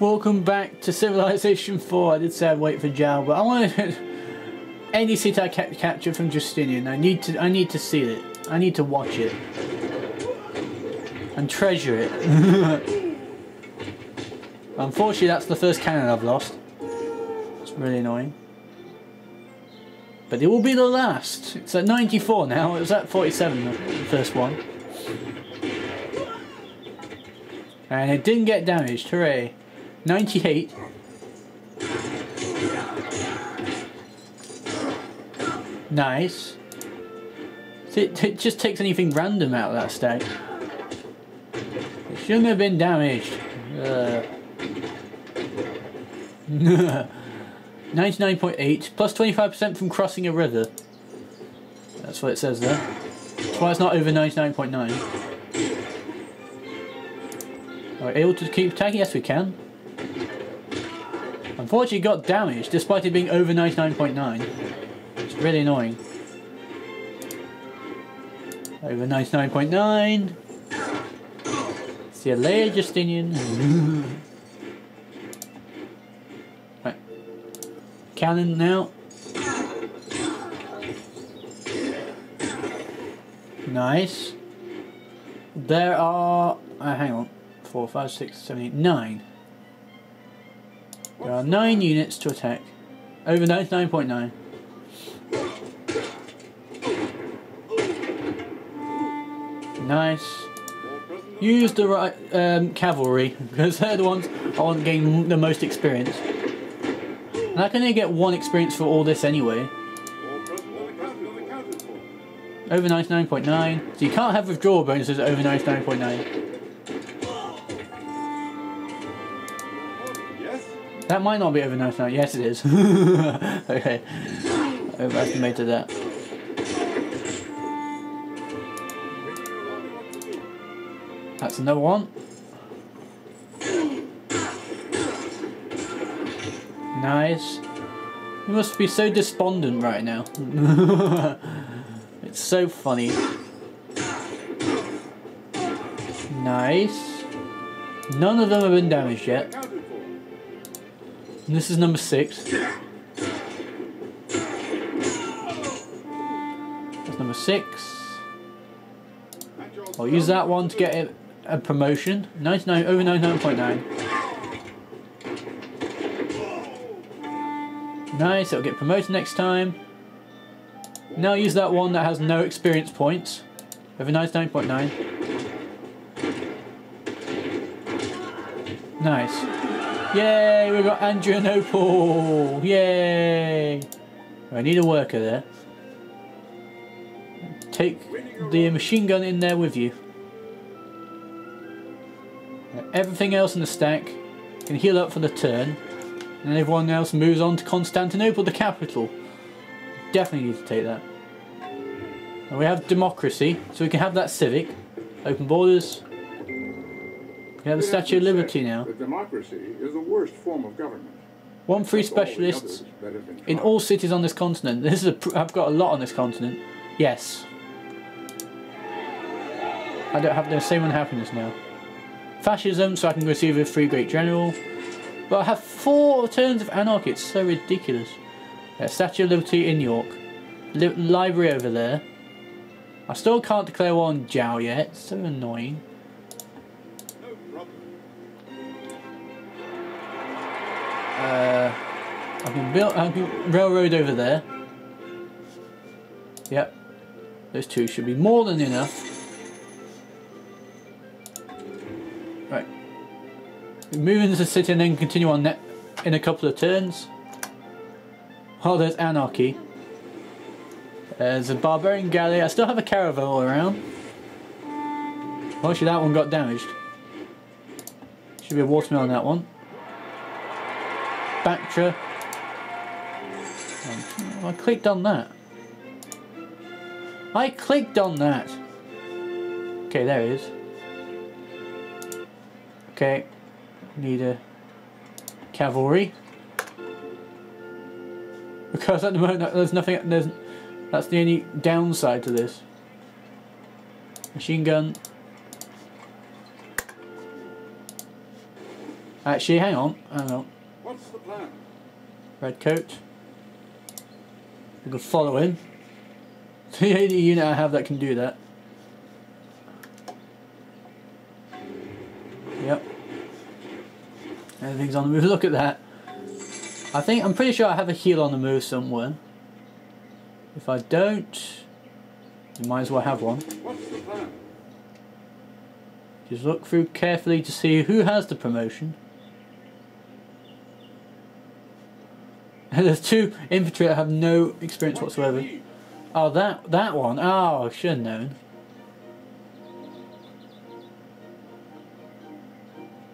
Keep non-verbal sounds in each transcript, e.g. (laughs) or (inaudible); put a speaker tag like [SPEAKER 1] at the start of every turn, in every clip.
[SPEAKER 1] Welcome back to Civilization 4. I did say I'd wait for Joao, but I wanted (laughs) any city I ca capture from Justinian. I need to. I need to see it. I need to watch it and treasure it. (laughs) Unfortunately, that's the first cannon I've lost. It's really annoying. But it will be the last. It's at 94 now. It was at 47 the first one. And it didn't get damaged. Hooray. 98. Nice. It, it just takes anything random out of that stack. It shouldn't have been damaged. Uh. (laughs) 99.8 plus 25% from crossing a river. That's what it says there. That's why it's not over 99.9. Are we able to keep attacking? Yes, we can. Unfortunately, got damaged despite it being over 99.9. It's really annoying. Over 99.9. See you later, Justinian. (laughs) right. Cannon now. Nice. There are... Uh, hang on. Four, five, six, seven, eight, nine. There are nine units to attack. Over 99.9. Nice. Use the right um, cavalry (laughs) because they're the ones I want to gain the most experience. And I can only get one experience for all this anyway. Over 99.9. So you can't have withdrawal bonuses over 99.9. That might not be over 99. Yes, it is. (laughs) okay. Overestimated that. That's another one. Nice. You must be so despondent right now. (laughs) it's so funny. Nice. None of them have been damaged yet. And this is number six. That's number six. I'll use that one to get it a promotion. 99 over 99.9. Nice, it'll get promoted next time. Now use that one that has no experience points. Over 99.9. Nice. Yay, we've got Adrianople! Yay! I need a worker there. Take the machine gun in there with you. Everything else in the stack can heal up for the turn. And everyone else moves on to Constantinople, the capital. Definitely need to take that. And we have democracy, so we can have that civic. Open borders, we have the Statue of Liberty now.
[SPEAKER 2] democracy is the worst form of government.
[SPEAKER 1] One free specialist in all cities on this continent. (laughs) This is a. I've got a lot on this continent. Yes. I don't have the same unhappiness now. Fascism, so I can receive a free great general. But I have four turns of anarchy. It's so ridiculous. Yeah, Statue of Liberty in York. Li library over there. I still can't declare war on Joao yet. It's so annoying. Uh, I can build, I can railroad over there. Yep. Those two should be more than enough. Right. move into the city and then continue on net in a couple of turns. Oh, there's anarchy. There's a barbarian galley. I still have a caravel around. Actually, that one got damaged. Should be a watermill on that one. Bactra. I clicked on that. I clicked on that. Okay, there it is. Okay, need a cavalry. Because at the moment there's nothing, there's, that's the only downside to this. Machine gun. Actually, hang on, hang on.
[SPEAKER 2] What's the plan?
[SPEAKER 1] Red coat. We can follow him. (laughs) The only unit I have that can do that. Yep. Everything's on the move. (laughs) Look at that. I think I'm pretty sure I have a heal on the move somewhere. If I don't, you might as well have one. Just look through carefully to see who has the promotion. There's two infantry that have no experience
[SPEAKER 2] What
[SPEAKER 1] whatsoever. Oh, that that one. Oh, I should have known.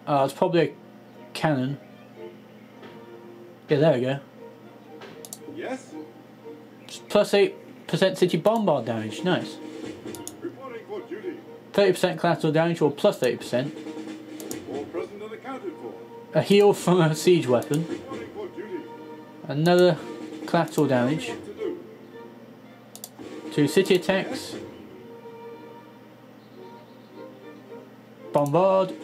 [SPEAKER 1] Oh, it's probably a cannon. Yeah, there we go.
[SPEAKER 2] Yes?
[SPEAKER 1] Plus 8% city bombard damage. Nice.
[SPEAKER 2] Reporting for duty.
[SPEAKER 1] 30% collateral damage or plus 30%.
[SPEAKER 2] All present and accounted for.
[SPEAKER 1] A heal from a siege weapon. Another collateral damage.
[SPEAKER 2] To?
[SPEAKER 1] Two city attacks. Bombard.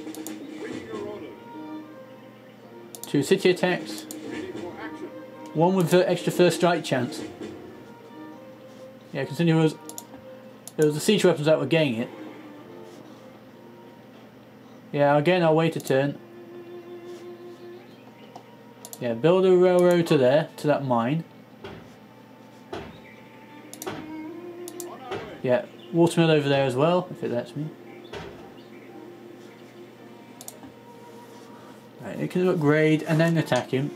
[SPEAKER 1] Two city attacks. One with the extra first strike chance. Yeah, considering it was it was the siege weapons that were getting it. Yeah, again I'll wait a turn. Yeah, build a railroad to there, to that mine. Yeah, watermill over there as well, if it lets me. Right, it can upgrade and then attack him.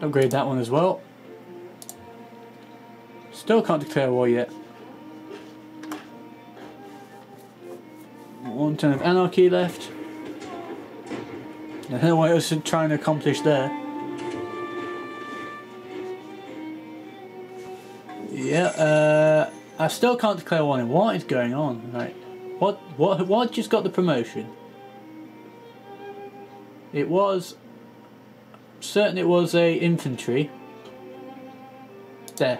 [SPEAKER 1] Upgrade that one as well. Still can't declare war yet. One turn of anarchy left. I don't know what I was trying to accomplish there. Yeah, uh, I still can't declare war. What is going on? Right, what, what, what just got the promotion? It was certain it was a infantry. There.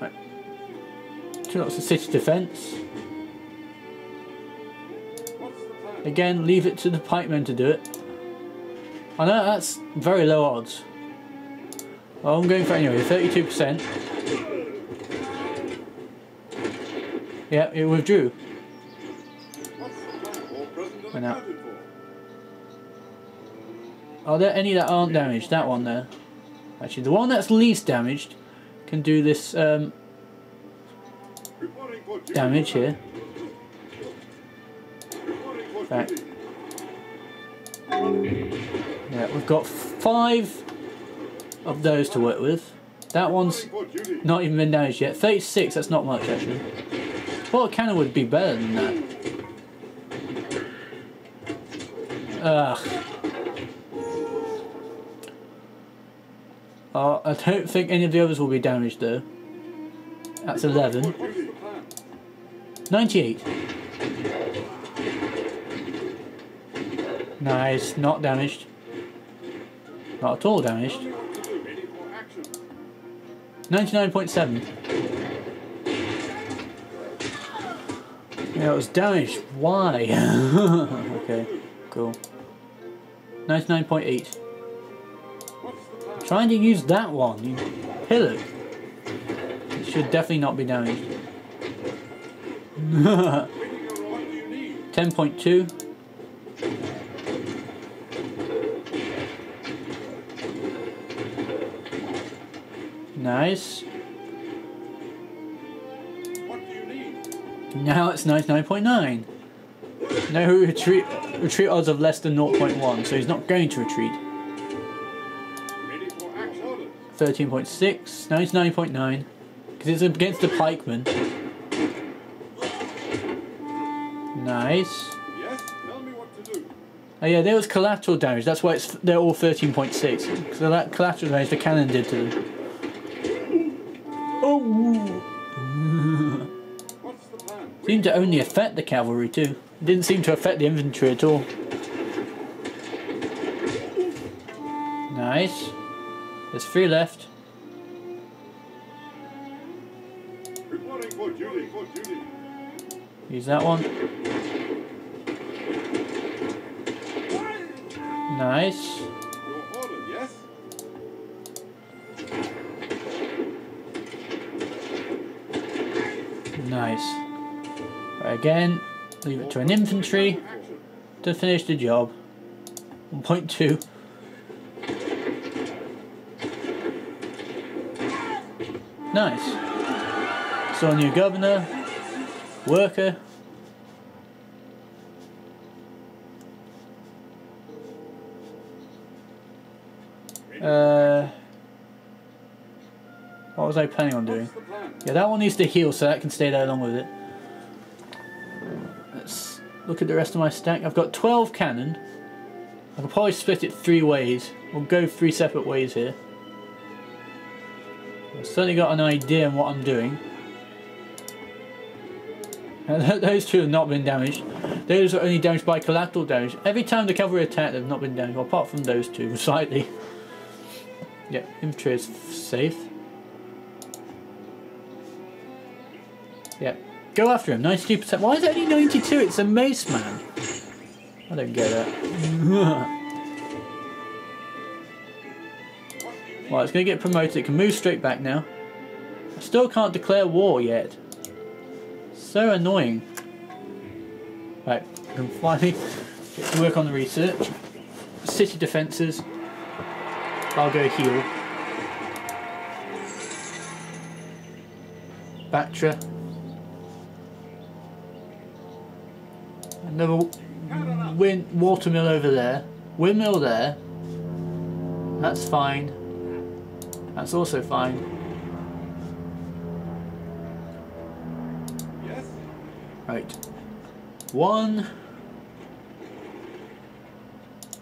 [SPEAKER 2] Action.
[SPEAKER 1] Two lots of city defence. Again, leave it to the pikemen to do it. I know that's very low odds. Well, I'm going for anyway, 32%. Yeah, it withdrew. Went out. Are there any that aren't damaged? That one there. Actually, the one that's least damaged can do this um, damage here. Yeah, we've got five of those to work with. That one's not even been damaged yet. 36, that's not much actually. Well, a cannon would be better than that. Ugh. Oh, I don't think any of the others will be damaged though. That's 11.
[SPEAKER 2] What's the plan?
[SPEAKER 1] 98. Nice, not damaged. Not at all damaged.
[SPEAKER 2] Tell me what to do. Ready for action.
[SPEAKER 1] 99.7. Yeah, it was damaged. Why? (laughs) okay, cool. 99.8.
[SPEAKER 2] What's the plan?
[SPEAKER 1] Trying to use that one, you pillock. It should definitely not be damaged. (laughs)
[SPEAKER 2] Waiting your order. What do you
[SPEAKER 1] 10.2. Nice.
[SPEAKER 2] What do you need?
[SPEAKER 1] Now it's 99.9. No retreat retreat odds of less than 0.1, so he's not going to retreat.
[SPEAKER 2] Ready for action. Order.
[SPEAKER 1] 13.6, 99.9. Because it's against the pikemen. Nice.
[SPEAKER 2] Yes? Tell me what to do.
[SPEAKER 1] Oh yeah, there was collateral damage. That's why it's they're all 13.6. Because that collateral damage the cannon did to them. Seemed to only affect the cavalry too. It didn't seem to affect the infantry at all. Nice. There's three left. Use that one. Nice. Nice. Again, leave it to an infantry to finish the job. 1.2. Nice. So new governor, worker. Uh, what was I planning on doing?
[SPEAKER 2] What's the plan?
[SPEAKER 1] Yeah, that one needs to heal so that can stay there along with it. Look at the rest of my stack. I've got 12 cannon. I could probably split it three ways. We'll go three separate ways here. I've certainly got an idea on what I'm doing. Uh, (laughs) Those two have not been damaged. Those are only damaged by collateral damage. Every time the cavalry attack, they've not been damaged, well, apart from those two, (laughs) slightly. Yeah, infantry is safe. Yeah. Go after him. 92%. Why is it only 92? It's a mace man. I don't get it. (laughs) Well, it's going to get promoted. It can move straight back now. I still can't declare war yet. So annoying. Right, I can finally get to work on the research. City defences. I'll go heal. Bactra. Another wind watermill over there. Windmill there. That's fine. That's also fine.
[SPEAKER 2] Yes?
[SPEAKER 1] Right. One,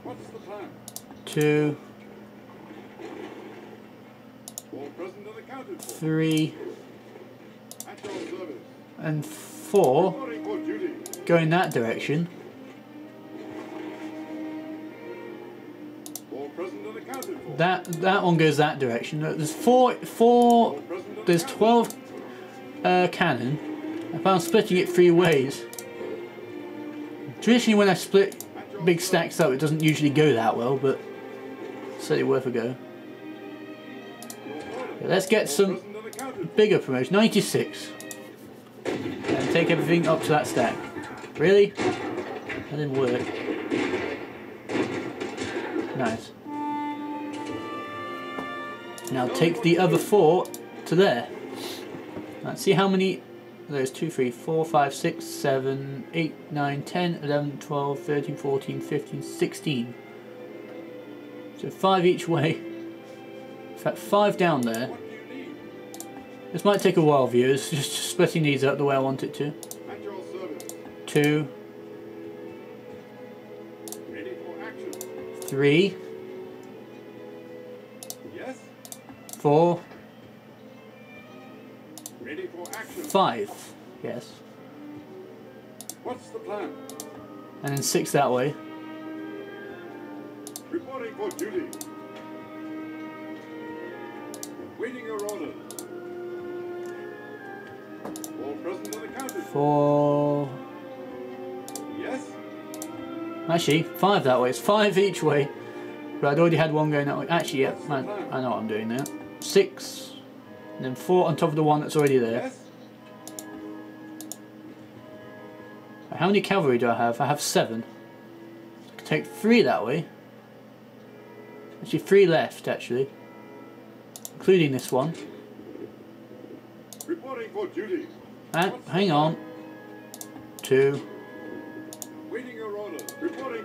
[SPEAKER 2] What's the plan?
[SPEAKER 1] two,
[SPEAKER 2] All present and accounted for.
[SPEAKER 1] three,
[SPEAKER 2] At your service.
[SPEAKER 1] and four
[SPEAKER 2] Reporting for duty.
[SPEAKER 1] go in that direction. That that one goes that direction. There's four four there's twelve uh, cannon. I'm splitting it three ways. Traditionally when I split big stacks up it doesn't usually go that well, but certainly worth a go. Let's get some bigger promotion. 96. And take everything up to that stack. Really? That didn't work. Nice. Now take the other four to there. Let's see how many. There's 2, 3, 4, 5, 6, 7, 8, 9, 10, 11, 12, 13, 14, 15, 16. So 5 each way. (laughs) In fact, 5 down there. This might take a while, viewers. (laughs) Just splitting these up the way I want it to.
[SPEAKER 2] At your service.
[SPEAKER 1] Two,
[SPEAKER 2] Ready for action.
[SPEAKER 1] three,
[SPEAKER 2] Yes?
[SPEAKER 1] four,
[SPEAKER 2] Ready for action.
[SPEAKER 1] five. Yes.
[SPEAKER 2] What's the plan?
[SPEAKER 1] And then six that way.
[SPEAKER 2] Reporting for duty. Waiting your orders. All present and accounted for.
[SPEAKER 1] Four. Actually, five that way. It's five each way. But I'd already had one going that way. Actually, yeah, man, I know what I'm doing now. Six. And then four on top of the one that's already there. How many cavalry do I have? I have seven. I can take three that way. Actually, three left, actually. Including this one.
[SPEAKER 2] Reporting for duty.
[SPEAKER 1] Ah, hang on. Two,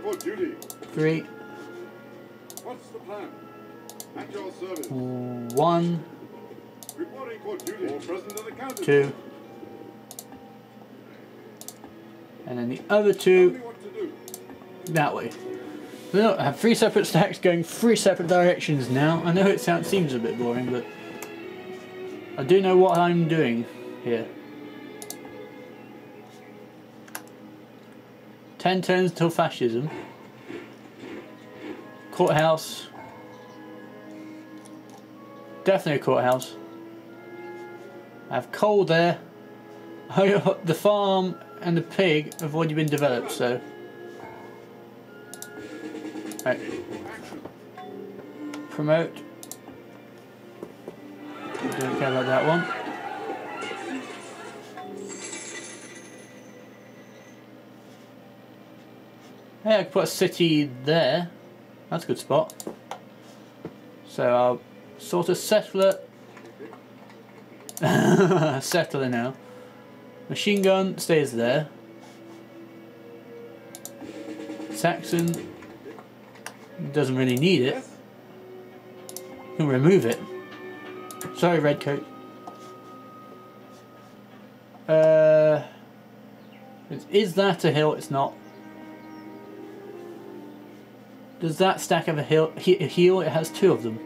[SPEAKER 2] for duty.
[SPEAKER 1] three,
[SPEAKER 2] What's the plan? At your service.
[SPEAKER 1] one,
[SPEAKER 2] Reporting for duty. All present and accounted
[SPEAKER 1] two. And then the other two
[SPEAKER 2] me what to do.
[SPEAKER 1] that way. Look, I have three separate stacks going three separate directions now. I know it sounds seems a bit boring, but I do know what I'm doing here. Ten turns till fascism. Courthouse. Definitely a courthouse. I have coal there. (laughs) the farm and the pig have already been developed, so. Right. Promote. Don't care about that one. Hey, I could put a city there. That's a good spot. So I'll sort of settle it. (laughs) settle it now. Machine gun stays there. Saxon doesn't really need it. Can remove it. Sorry, Redcoat. Uh, is that a hill? It's not. Does that stack have a hill? He, a heel? It has two of them.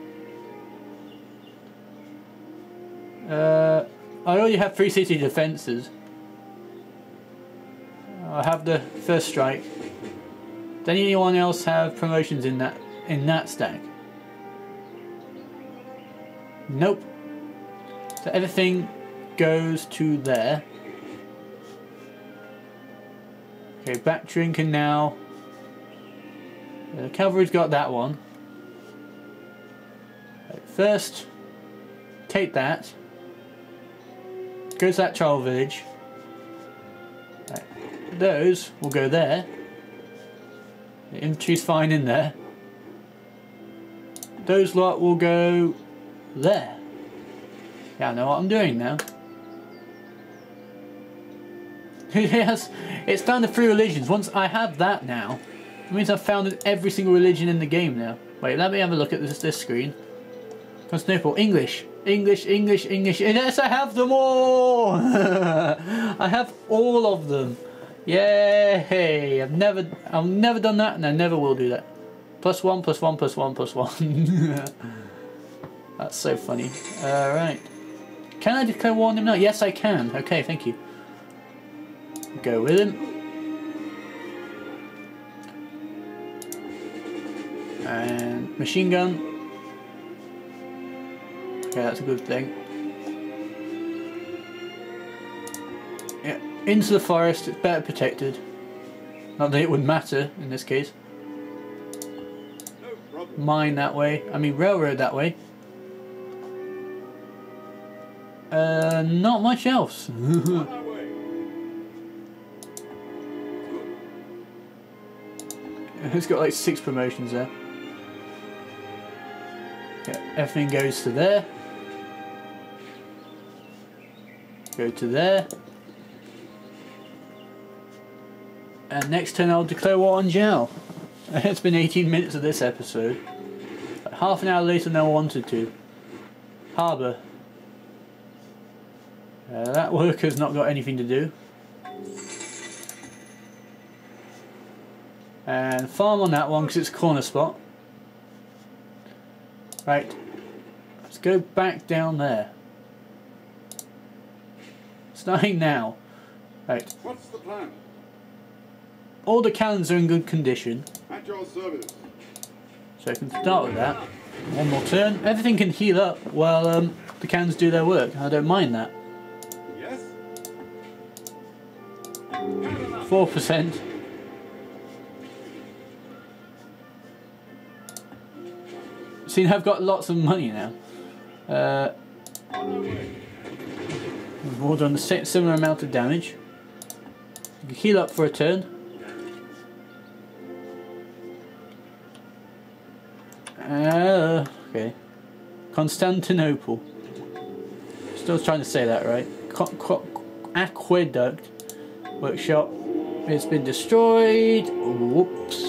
[SPEAKER 1] Uh, I already have three city defences. I have the first strike. Does anyone else have promotions in that in that stack? Nope. So everything goes to there. Okay, back drinking now. The cavalry's got that one. Right, first, take that. Go to that child village. Right, those will go there. The infantry's fine in there. Those lot will go there. Yeah, I know what I'm doing now. (laughs) yes, it's down to three religions. Once I have that now, it means I've founded every single religion in the game now. Wait, let me have a look at this, this screen. Constantinople, English, English, English, English. Yes, I have them all! (laughs) I have all of them. Yay! I've never, I've never done that, and I never will do that. Plus one, plus one, plus one, plus one. (laughs) That's so funny. Alright. Can I declare war on him now? Yes, I can. Okay, thank you. Go with him. And machine gun. Okay, that's a good thing. Yeah, into the forest, it's better protected. Not that it would matter in this case. Mine that way, I mean railroad that way. Uh, not much else. (laughs) It's got like six promotions there. Everything goes to there. Go to there. And next turn I'll declare war on Gel. (laughs) It's been 18 minutes of this episode. Half an hour later than I wanted to. Harbour. Uh, that worker's not got anything to do. And farm on that one because it's corner spot. Right. Go back down there. Starting now. Right.
[SPEAKER 2] What's the plan?
[SPEAKER 1] All the cannons are in good condition.
[SPEAKER 2] At your service.
[SPEAKER 1] So I can start with that. One more turn. Everything can heal up while um, the cannons do their work. I don't mind that.
[SPEAKER 2] Yes?
[SPEAKER 1] 4%. See, I've got lots of money now. Uh, we've all done the same, similar amount of damage. You can heal up for a turn. Uh, okay. Constantinople. Still trying to say that right. Aqueduct workshop. It's been destroyed. Whoops.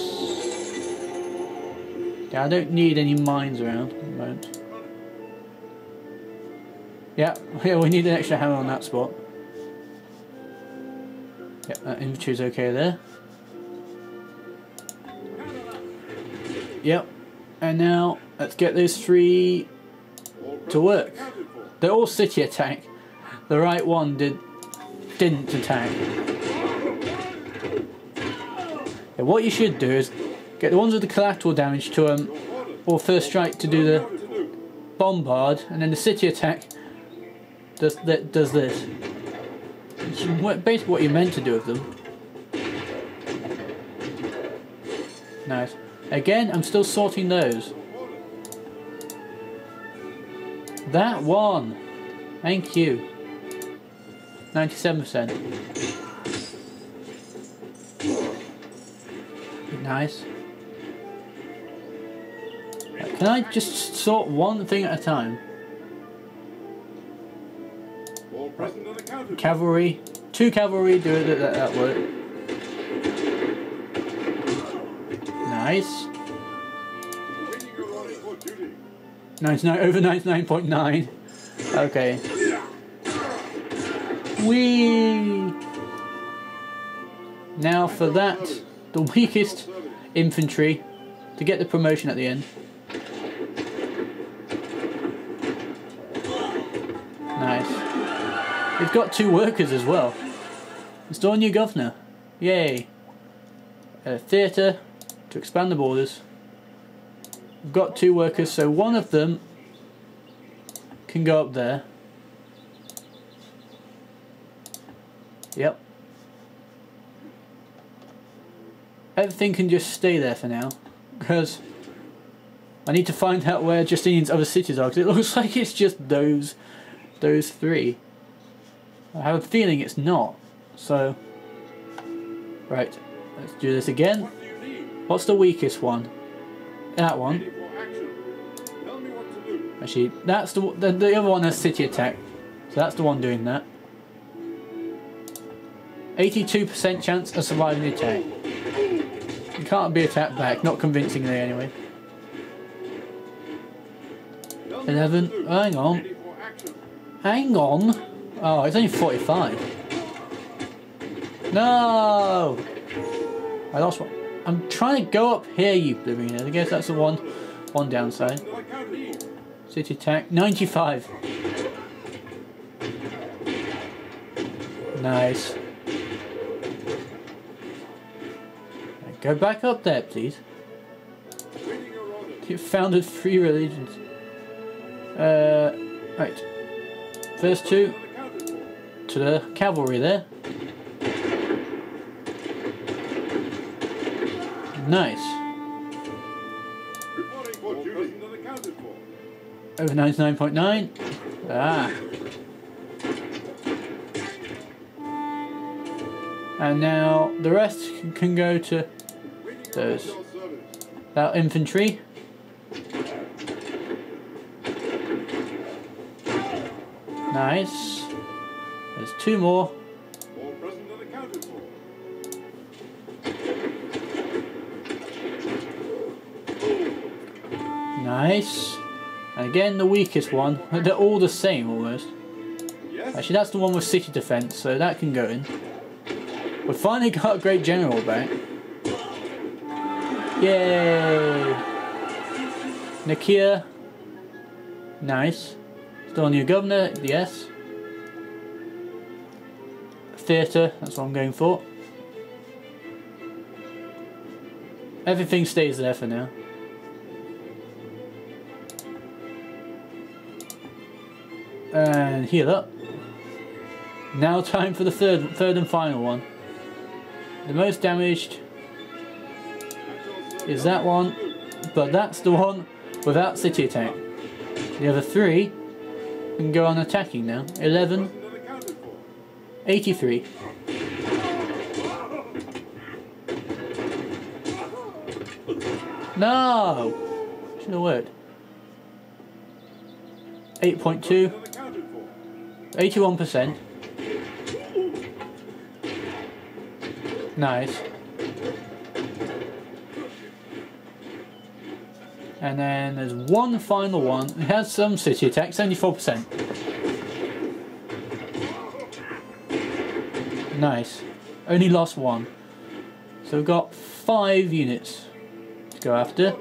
[SPEAKER 1] Yeah, I don't need any mines around. Yeah, yeah, we need an extra hammer on that spot. Yeah, that infantry's okay there. Yep. And now let's get those three to work. They're all city attack. The right one did didn't attack. Yeah, what you should do is get the ones with the collateral damage to um or first strike to do the bombard, and then the city attack does that does this. It's basically what you're meant to do with them. Nice. Again, I'm still sorting those. That one. Thank you. 97%. Nice. Can I just sort one thing at a time? Cavalry. Two cavalry do it that, that work. Nice.
[SPEAKER 2] Waiting your orders for
[SPEAKER 1] 99 over 99.9. Okay. Whee! Now for that, the weakest infantry to get the promotion at the end. We've got two workers as well. Install new governor. Yay. A theatre to expand the borders. We've got two workers, so one of them can go up there. Yep. Everything can just stay there for now, because I need to find out where Justinian's other cities are, because it looks (laughs) like it's just those, those three. I have a feeling it's not, so... Right, let's do this again. What's the weakest one? That one.
[SPEAKER 2] Ready for action. Tell me what to do.
[SPEAKER 1] Actually, that's the, the the other one has city attack, so that's the one doing that. Eighty-two percent chance of surviving the attack. You can't be attacked back, not convincingly anyway. Eleven.
[SPEAKER 2] what to do.
[SPEAKER 1] Hang on,
[SPEAKER 2] Ready for action.
[SPEAKER 1] hang on. Oh, it's only forty-five. No, I lost one. I'm trying to go up here, you blooming I guess that's the one, one downside. City attack, 95. Nice. Go back up there, please. You founded three religions. Uh, right. First two. To the cavalry there. Nice. Over 99.9. Ah. And now the rest can- go to Those. that infantry. Nice. Two more.
[SPEAKER 2] All present and accounted for.
[SPEAKER 1] Nice. And again, the weakest one. (laughs) They're all the same almost.
[SPEAKER 2] Yes.
[SPEAKER 1] Actually, that's the one with city defense, so that can go in. We finally (laughs) got a great general back. Yay! Nakia. Nice. Still a new governor, yes. Theatre, that's what I'm going for. Everything stays there for now. And heal up. Now time for the third third and final one. The most damaged is that one, but that's the one without city attack. The other three can go on attacking now. 11, 83. No! Should have worked. 8.2,
[SPEAKER 2] And accounted for.
[SPEAKER 1] 81%. Nice. And then there's one final one. It has some city attack, 74%. Nice. Only lost one. So we've got five units to go after.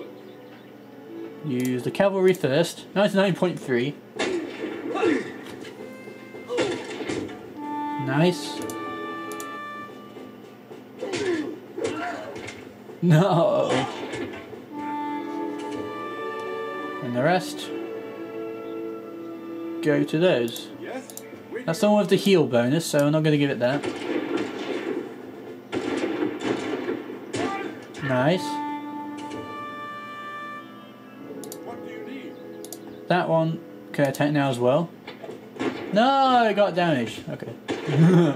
[SPEAKER 1] Use the cavalry first. 99.3. Nice. No. And the rest go to those. That's the one with the heal bonus, so I'm not going to give it that. Nice.
[SPEAKER 2] What do you need?
[SPEAKER 1] That one can attack now as well. No, I got damage. Okay.
[SPEAKER 2] More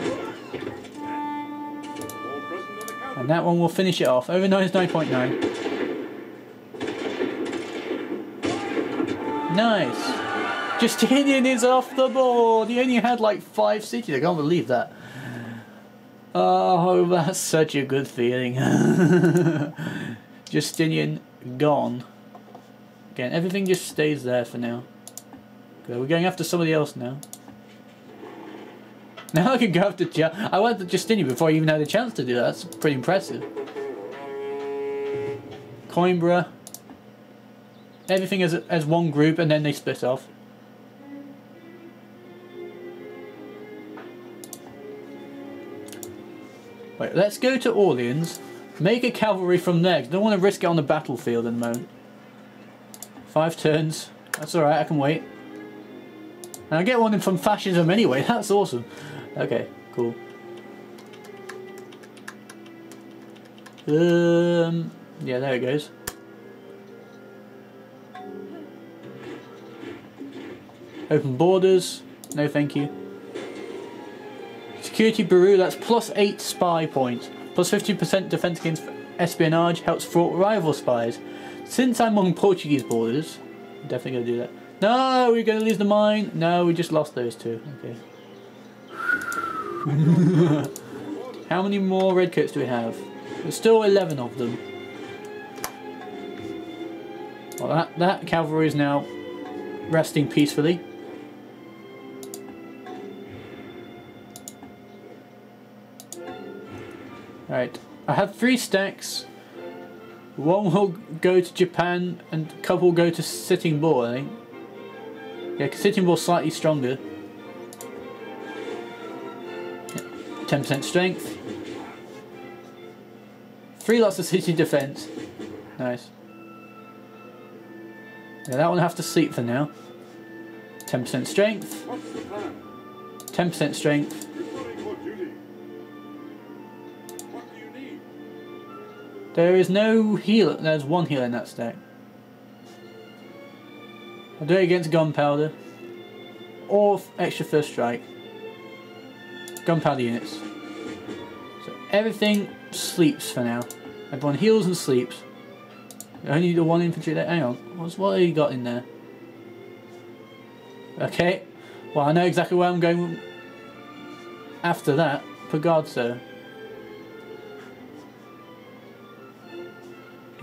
[SPEAKER 2] present than a
[SPEAKER 1] And that one will finish it off. Oh, Over 9 is 9.9. Nice. Justinian (laughs) is off the board. He only had like five cities. I can't believe that. Oh, (laughs) that's such a good feeling. (laughs) Justinian gone. Again, everything just stays there for now. Okay, we're going after somebody else now. (laughs) Now I can go after Ja- I went to Justinian before I even had a chance to do that. That's pretty impressive. Coimbra. Everything as, as one group and then they split off. Wait, let's go to Orleans. Make a cavalry from there. don't want to risk it on the battlefield at the moment. Five turns. That's alright, I can wait. And I get one in from fascism anyway, (laughs) that's awesome. Okay, cool. Um, yeah, there it goes. Open borders. No, thank you. Security Bureau, that's plus 8 spy points. Plus 50% defense against espionage, helps thwart rival spies. Since I'm on Portuguese borders, I'm definitely going to do that. No, we're going to lose the mine. No, we just lost those two. Okay. (laughs) How many more redcoats do we have? There's still 11 of them. Well, that, that cavalry is now resting peacefully. I have three stacks. One will go to Japan and a couple will go to Sitting Bull, I think. Yeah, Sitting Bull's slightly stronger. 10% strength. Three lots of city defense. Nice. Yeah, that one will have to sleep for now. 10% strength.
[SPEAKER 2] What's the plan?
[SPEAKER 1] 10% strength. There is no heal. There's one heal in that stack. I'll do it against gunpowder. Or extra first strike. Gunpowder units. So everything sleeps for now. Everyone heals and sleeps. Only the one infantry there. Hang on. What's what have you got in there? Okay. Well, I know exactly where I'm going after that. For God, sir.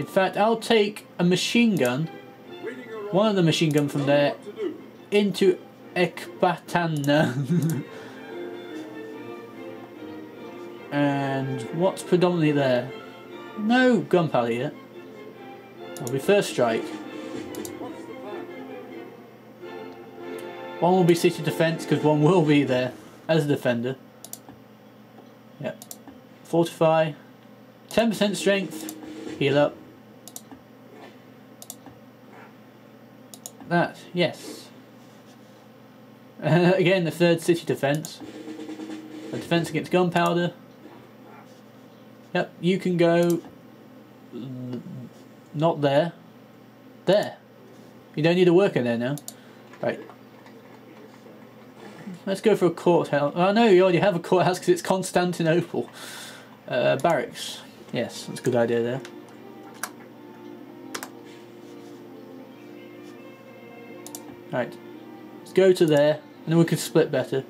[SPEAKER 1] In fact, I'll take a machine gun, one of the machine gun from there, into Ekbatana. (laughs) and what's predominantly there? No gunpowder yet. That'll be first strike. One will be city defense because one will be there as a defender. Yep. Fortify. 10% strength. Heal up. Yes. (laughs) again, the third city defense. A defense against gunpowder. Yep, you can go. Not there. There. You don't need a worker there now. Right. Let's go for a courthouse. Oh no, you already have a courthouse because it's Constantinople. Uh, barracks. Yes, that's a good idea there. Right. Let's go to there, and then we can split better.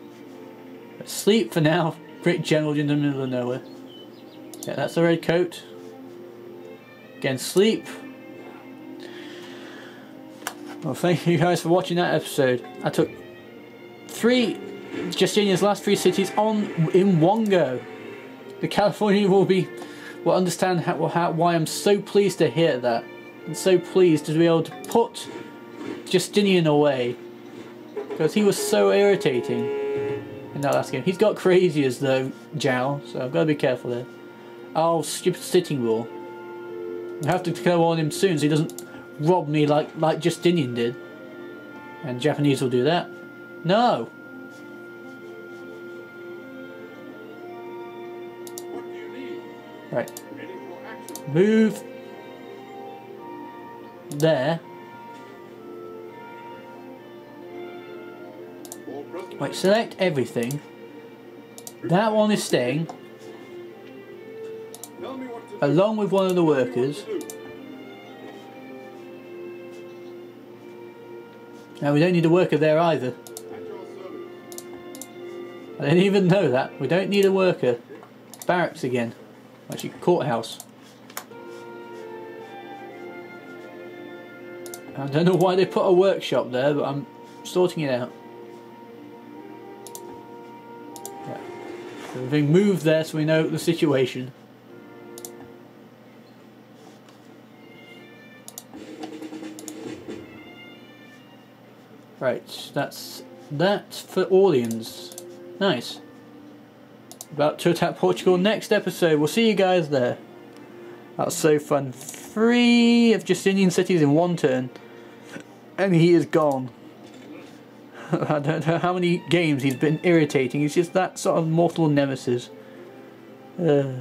[SPEAKER 1] Let's sleep for now. Great general in the middle of nowhere. Yeah, that's the red coat. Again, sleep. Well, thank you guys for watching that episode. I took three Justinian's last three cities on in one go. The California will be will understand how, how, why I'm so pleased to hear that and so pleased to be able to put Justinian away. Because he was so irritating in that last game. He's got crazy as though Jowl, so I've got to be careful there. Oh, stupid Sitting Bull. I have to go on him soon so he doesn't rob me like, like Justinian did. And Japanese will do that. No! Right. Move there. Right, select everything. That one is staying, along with one of the workers. Now we don't need a worker there either. I didn't even know that. We don't need a worker. Barracks again. Actually, courthouse. I don't know why they put a workshop there, but I'm sorting it out. Everything moved there so we know the situation. Right, that's that for Orleans. Nice. About to attack Portugal next episode. We'll see you guys there. That was so fun. Three of Justinian cities in one turn. And he is gone. (laughs) I don't know how many games he's been irritating. He's just that sort of mortal nemesis. Uh,